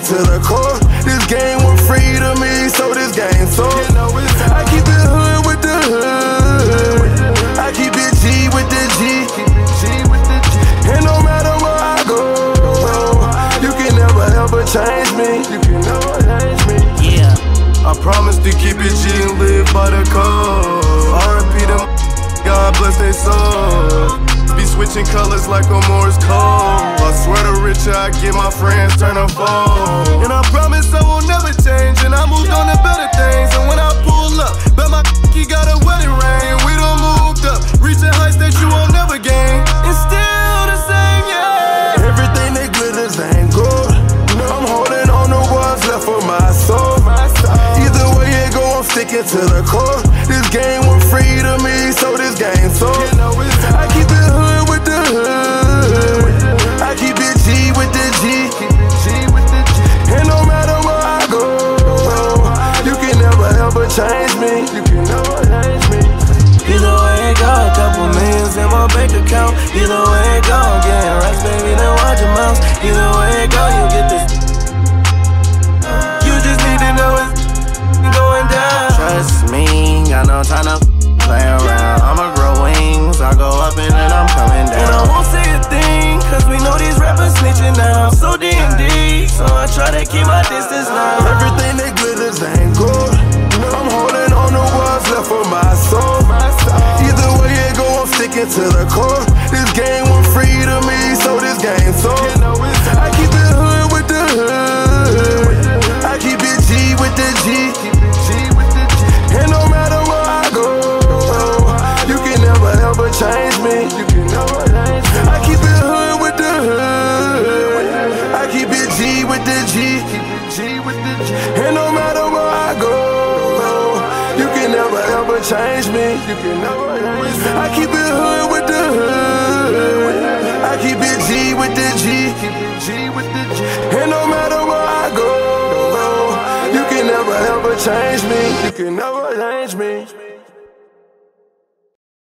sticking to the core. This game was free to me, so this game so. I keep it hood with the hood. I keep it G with the G. And no matter where I go, you can never ever change me. You can never change me. Yeah. I promise to keep it G and live by the code. R.I.P. them, God bless their soul. Switching colors like a Morse code. I swear the richer I get, my friends turn to foe. And I promise I will never change. And I moved on to better things. And when I pull up, bet my he got a wedding ring. We done moved up, reaching heights that you won't never gain. And still the same, yeah. Everything that glitters ain't gold. I'm holding on to what's left for my soul. Either way it go, I'm sticking to the core. This game was free to me, so this game so. I keep it hood with the hood. I keep it G with the G. And no matter where I go, you can never ever change me. You can never change me. Either way it go, a couple millions in my bank account. Either way it go, try to keep my distance now. Everything that glitters ain't gold. I'm holding on to what's left for my soul. Either way it go, I'm sticking to the core. This game was free to me, so this game so. I keep it hood with the hood. I keep it G with the G. And no matter where I go, you can never ever change me. And no matter where I go, you can never ever change me. You can never. I keep it hood with the hood. I keep it G with the G. And no matter where I go, you can never ever change me. You can never change me.